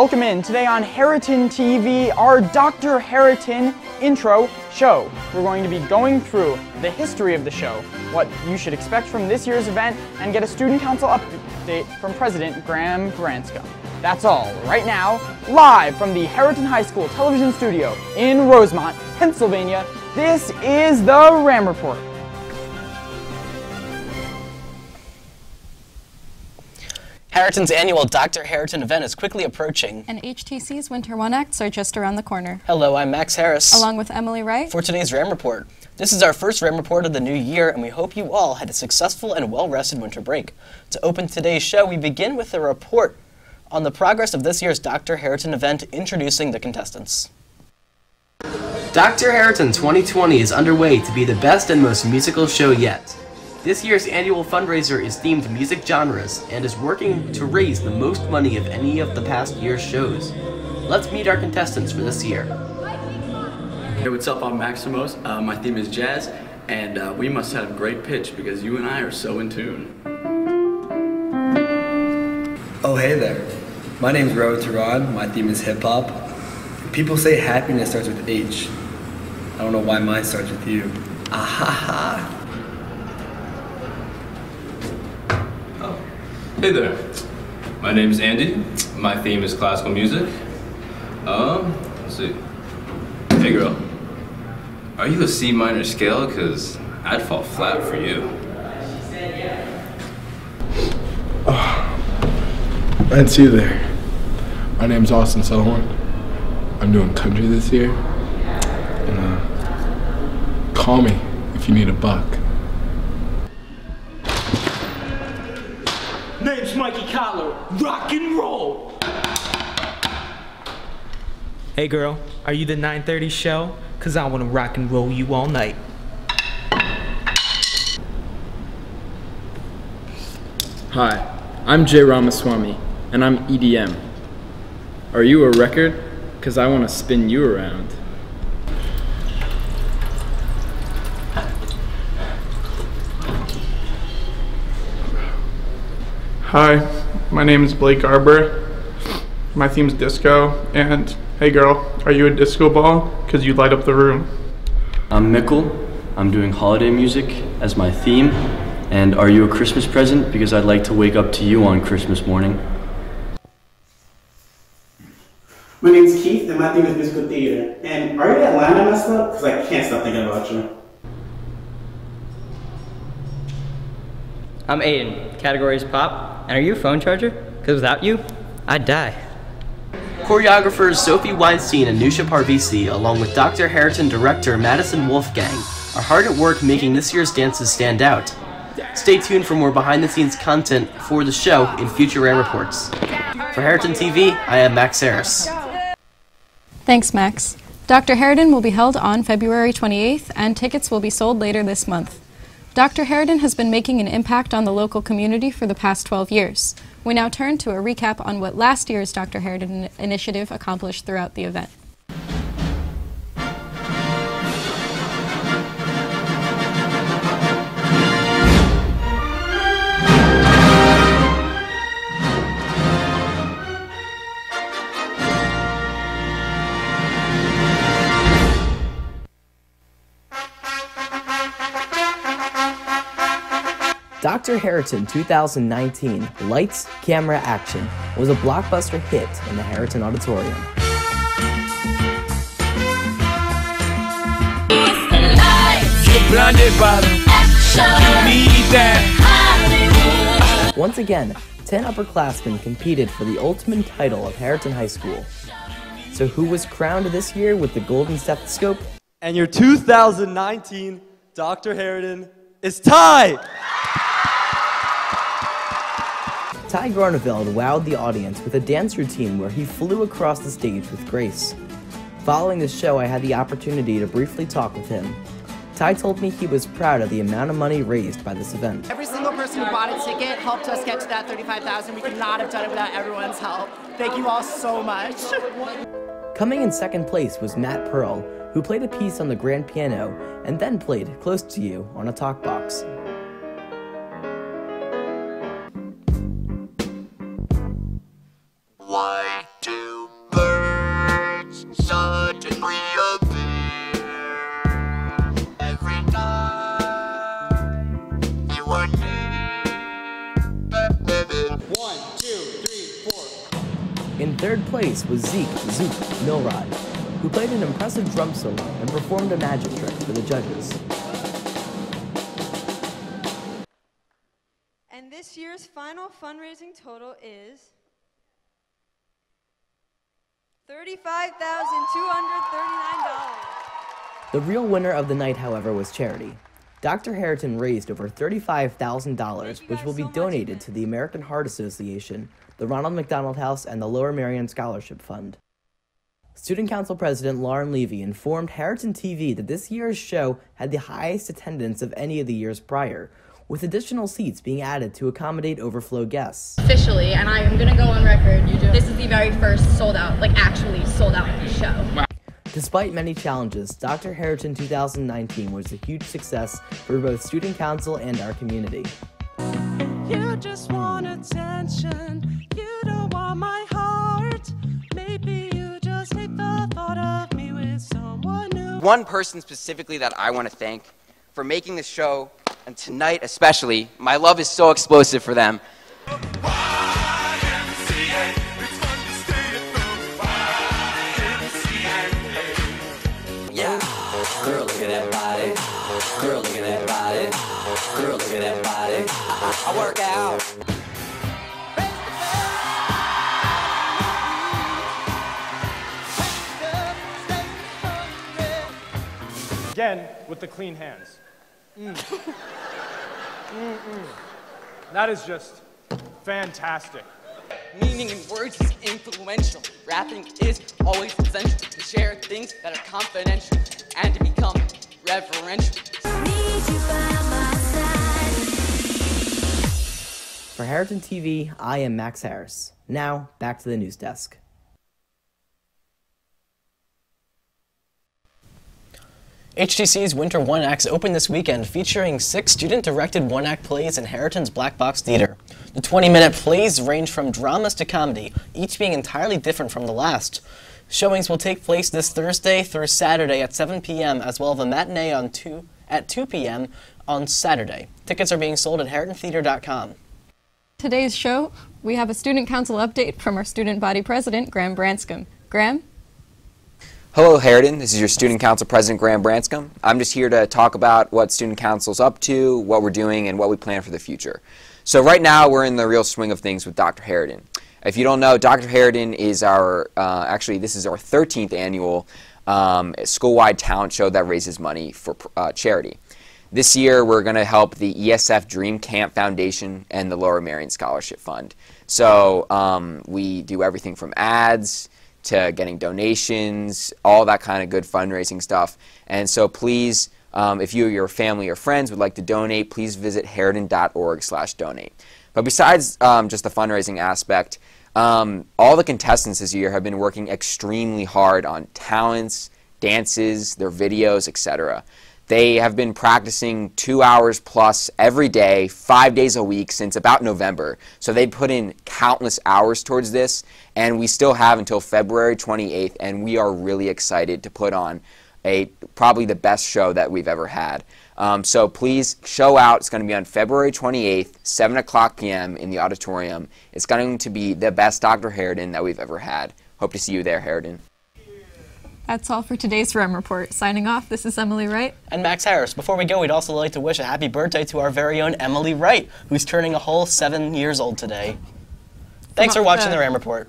Welcome in today on Harriton TV, our Dr. Harriton intro show. We're going to be going through the history of the show, what you should expect from this year's event, and get a student council update from President Graham Branscombe. That's all right now, live from the Harriton High School television studio in Rosemont, Pennsylvania. This is the Ram Report. Harriton's annual Dr. Harriton event is quickly approaching. And HTC's Winter One Acts are just around the corner. Hello, I'm Max Harris. Along with Emily Wright. For today's RAM Report. This is our first RAM Report of the new year, and we hope you all had a successful and well-rested winter break. To open today's show, we begin with a report on the progress of this year's Dr. Harriton event, introducing the contestants. Dr. Harriton 2020 is underway to be the best and most musical show yet. This year's annual fundraiser is themed music genres and is working to raise the most money of any of the past year's shows. Let's meet our contestants for this year. Hey, what's up? I'm Maximos. Uh, my theme is jazz, and uh, we must have a great pitch because you and I are so in tune. Oh, hey there. My name's Raul Turan. My theme is hip hop. People say happiness starts with H. I don't know why mine starts with you. Ah Hey there, my name is Andy. My theme is classical music. Um, let's see. Hey girl, are you a C minor scale? Cause I'd fall flat for you. I didn't see you there. My name's Austin Selhorn. I'm doing country this year. And uh, call me if you need a buck. Rock and roll. Hey girl, are you the 9:30 show? Cause I wanna rock and roll you all night. Hi, I'm Jay Ramaswamy, and I'm EDM. Are you a record? Cause I wanna spin you around. Hi, my name is Blake Arbor. My theme's disco, and hey girl, are you a disco ball? Cause you light up the room. I'm Mikkel. I'm doing holiday music as my theme. And are you a Christmas present? Because I'd like to wake up to you on Christmas morning. My name's Keith, and my theme is musical theater. And are you that line I messed up? Because I can't stop thinking about you. I'm Aiden. categories pop. And are you a phone charger? Because without you, I'd die. Choreographers Sophie Weinstein and Nusha Parvisi, along with Dr. Harriton director Madison Wolfgang, are hard at work making this year's dances stand out. Stay tuned for more behind-the-scenes content for the show in future Ram Reports. For Harriton TV, I am Max Harris. Thanks, Max. Dr. Harriton will be held on February 28th, and tickets will be sold later this month. Dr. Harriton has been making an impact on the local community for the past 12 years. We now turn to a recap on what last year's Dr. Harriton initiative accomplished throughout the event. Dr. Harriton 2019 Lights, Camera, Action was a blockbuster hit in the Harriton Auditorium. Once again, 10 upperclassmen competed for the ultimate title of Harriton High School. So who was crowned this year with the Golden Stethoscope? And your 2019 Dr. Harriton is Ty! Ty Groneveld wowed the audience with a dance routine where he flew across the stage with grace. Following the show, I had the opportunity to briefly talk with him. Ty told me he was proud of the amount of money raised by this event. Every single person who bought a ticket helped us get to that 35,000. We could not have done it without everyone's help. Thank you all so much. Coming in second place was Matt Pearl, who played a piece on the grand piano and then played Close to You on a talk box. Why do birds suddenly appear every night? You are near. One, two, three, four. In third place was Zeke Zook Milrod, who played an impressive drum solo and performed a magic trick for the judges. And this year's final fundraising total is $35,239. The real winner of the night, however, was charity. Dr. Harriton raised over $35,000, which will be donated to the American Heart Association, the Ronald McDonald House, and the Lower Merion Scholarship Fund. Student Council President Lauren Levy informed Harriton TV that this year's show had the highest attendance of any of the years prior, with additional seats being added to accommodate overflow guests. Officially, and I am gonna go on record, this is the very first sold out, like actually sold out show. Despite many challenges, Dr. Harriton 2019 was a huge success for both Student Council and our community. You just want attention. You don't want my heart. Maybe you just hate the thought of me with someone new. One person specifically that I want to thank for making this show, and tonight especially, my love is so explosive for them. Yeah. Girl, look at that body. Girl, look at that body. Girl, look at that body. I, I work out. Again, with the clean hands. Mm. Mm-mm. That is just fantastic. Meaning in words is influential. Rapping is always essential to share things that are confidential and to become reverential. For Harriton TV, I am Max Harris. Now, back to the news desk. HTC's Winter One Acts opened this weekend, featuring six student-directed one-act plays in Harriton's Black Box Theater. The 20-minute plays range from dramas to comedy, each being entirely different from the last. Showings will take place this Thursday through Saturday at 7 p.m., as well as a matinee on 2 at 2 p.m. on Saturday. Tickets are being sold at harritontheater.com. Today's show, we have a student council update from our student body president, Graham Branscombe. Graham? Hello, Harriton. This is your Student Council President, Graham Branscombe. I'm just here to talk about what Student Council's up to, what we're doing, and what we plan for the future. So right now, we're in the real swing of things with Dr. Harriton. If you don't know, Dr. Harriton is our, uh, actually, this is our 13th annual um, school-wide talent show that raises money for uh, charity. This year, we're going to help the ESF Dream Camp Foundation and the Lower Merion Scholarship Fund. So um, we do everything from ads, to getting donations, all that kind of good fundraising stuff. And so please, um, if you or your family or friends would like to donate, please visit harriton.org slash donate. But besides um, just the fundraising aspect, um, all the contestants this year have been working extremely hard on talents, dances, their videos, etc. They have been practicing two hours plus every day, five days a week since about November. So they put in countless hours towards this, and we still have until February 28th, and we are really excited to put on a probably the best show that we've ever had. Um, so please show out. It's going to be on February 28th, 7 o'clock p.m. in the auditorium. It's going to be the best Dr. Harriton that we've ever had. Hope to see you there, Harriton. That's all for today's Ram Report. Signing off, this is Emily Wright. And Max Harris. Before we go, we'd also like to wish a happy birthday to our very own Emily Wright, who's turning a whole seven years old today. Thanks for watching the Ram Report.